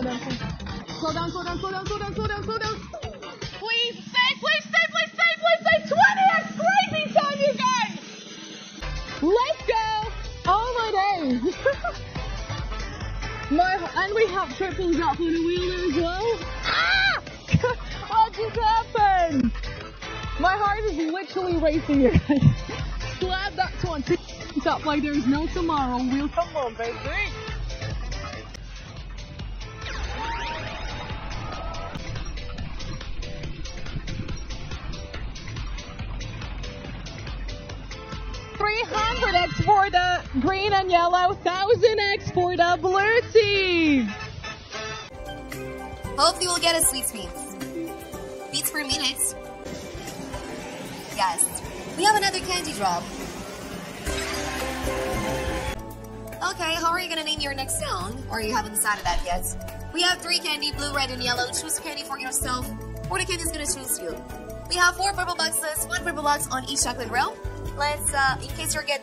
slow down, please. Slow down, slow down, slow down, slow down, slow down, slow down. Please stay, please stay, please stay, please stay. 20x crazy time, you guys. Let's go. Oh my days. my, and we have triples up on the wheel there as well. Ah! what just happened? My heart is literally racing, you guys. Slap that 20 up like there's no tomorrow. We'll come on, baby. Three hundred X for the green and yellow, thousand X for the blue team. Hopefully we'll get a sweet beats. Beats per minute. Yes. We have another candy drop. Okay, how are you gonna name your next song? Or you haven't decided that yet? We have three candy, blue, red, and yellow. Choose candy for yourself, or the candy is gonna choose you. We have four purple boxes, one purple box on each chocolate row. Let's, uh, in case you get,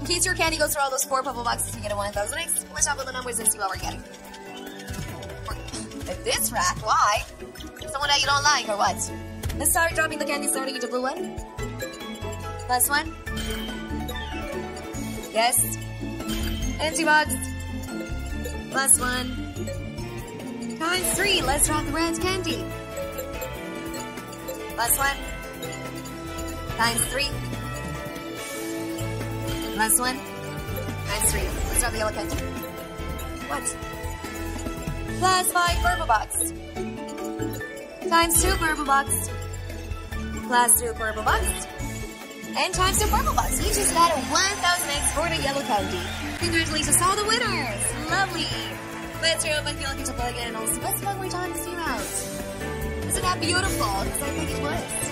in case your candy goes through all those four purple boxes, you get a 1000 X. Let's shuffle the numbers and see what we're getting. At this rack, why? Someone that you don't like, or what? Let's start dropping the candy starting the blue one. Last one. Yes. Empty box. Last one. Times three. Let's drop the red candy. Last one. Times three. Last one. Times three. Let's drop the yellow candy. What? Plus five purple box. Times two purple box. Plus two purple box. And times two purple box. You just got a 1000x for the yellow candy. Congratulations to all the winners. Lovely. Let's hurry up and feel like it's a plug and also let's one more time to see you out. Isn't that beautiful? Because I think it was.